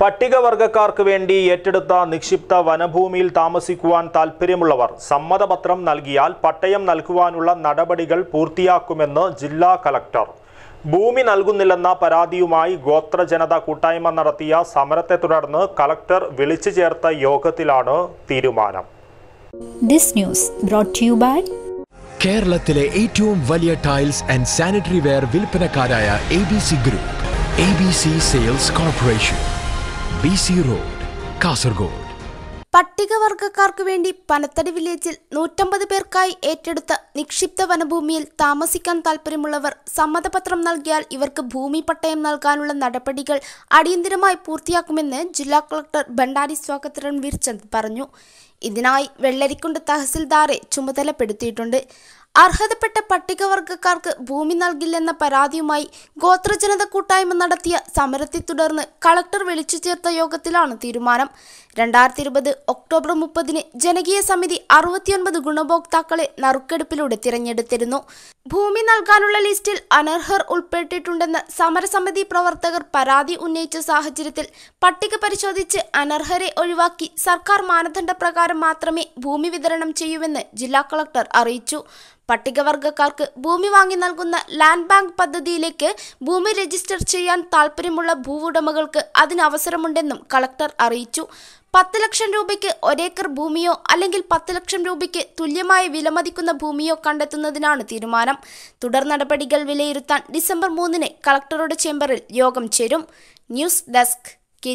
പട്ടികവർഗക്കാർക്ക് വേണ്ടി ഏറ്റെടുത്ത നിക്ഷിപ്ത വനഭൂമിയിൽ താമസിക്കുവാൻ താൽപ്പര്യമുള്ളവർ സമ്മതപത്രം നൽകിയാൽ പട്ടയം നൽകുവാനുള്ള നടപടികൾ പൂർത്തിയാക്കുമെന്ന് ജില്ലാ കലക്ടർ. ഭൂമി നൽകുന്നില്ലെന്ന പരാതിയുമായി ഗോത്ര ജനത കൂട്ടായ്മ നടത്തിയ സമരത്തെ തുടർന്ന് കലക്ടർ വിളിച്ചു ചേർത്ത യോഗത്തിലാണ് തീരുമാനം. This news brought to you by കേരളത്തിലെ ഏറ്റവും വലിയ tiles and sanitary ware വിൽപ്പനക്കാരായ A B C group A B C sales corporation road Kasaragod പട്ടികവർഗക്കാർക്ക് വേണ്ടി പനത്തടി വില്ലേജിൽ നൂറ്റമ്പത് പേർക്കായി ഏറ്റെടുത്ത നിക്ഷിപ്ത വനഭൂമിയിൽ താമസിക്കാൻ താൽപ്പര്യമുള്ളവർ സമ്മതപത്രം നൽകിയാൽ ഇവർക്ക് ഭൂമി പട്ടയം നൽകാനുള്ള നടപടികൾ അടിയന്തിരമായി പൂർത്തിയാക്കുമെന്ന് ജില്ലാ കളക്ടർ ഭണ്ഡാരി സ്വാഗത് രൺവീർ ചന്ദ് പറഞ്ഞു. ഇതിനായി വെള്ളരിക്കുണ്ട് തഹസിൽദാറെ ചുമതലപ്പെടുത്തിയിട്ടുണ്ട്. അർഹതപ്പെട്ട പട്ടികവർഗക്കാർക്ക് ഭൂമി നൽകില്ലെന്ന പരാതിയുമായി ഗോത്രജനത കൂട്ടായ്മ നടത്തിയ സമരത്തെ തുടർന്ന് കളക്ടർ വിളിച്ചു ചേർത്ത യോഗത്തിലാണ് തീരുമാനം. രണ്ടായിരത്തി ഇരുപത് ഒക്ടോബർ മുപ്പതിന് ജനകീയ സമിതി അറുപത്തിയൊൻപത് ഗുണഭോക്താക്കളെ നറുക്കെടുപ്പിലൂടെ തിരഞ്ഞെടുത്തിരുന്നു. ഭൂമി നൽകാനുള്ള ലിസ്റ്റിൽ അനർഹർ ഉൾപ്പെട്ടിട്ടുണ്ടെന്ന് സമരസമിതി പ്രവർത്തകർ പരാതി ഉന്നയിച്ച സാഹചര്യത്തിൽ പട്ടിക പരിശോധിച്ച് അനർഹരെ ഒഴിവാക്കി സർക്കാർ മാനദണ്ഡപ്രകാരം മാത്രമേ ഭൂമി വിതരണം ചെയ്യൂവെന്ന് ജില്ലാ കളക്ടർ അറിയിച്ചു. പട്ടികവർഗക്കാർക്ക് ഭൂമി വാങ്ങി നൽകുന്ന ലാൻഡ് ബാങ്ക് പദ്ധതിയിലേക്ക് ഭൂമി രജിസ്റ്റർ ചെയ്യാൻ താൽപ്പര്യമുള്ള ഭൂവുടമകൾക്ക് അതിന് അവസരമുണ്ടെന്നും കളക്ടർ അറിയിച്ചു. പത്ത് ലക്ഷം രൂപയ്ക്ക് ഒരേക്കർ ഭൂമിയോ അല്ലെങ്കിൽ പത്ത് ലക്ഷം രൂപയ്ക്ക് തുല്യമായ വിലമതിക്കുന്ന ഭൂമിയോ കണ്ടെത്തുന്നതിനാണ് തീരുമാനം. തുടർ നടപടികൾ വിലയിരുത്താൻ ഡിസംബർ മൂന്നിന് കളക്ടറുടെ ചേംബറിൽ യോഗം ചേരും. News desk K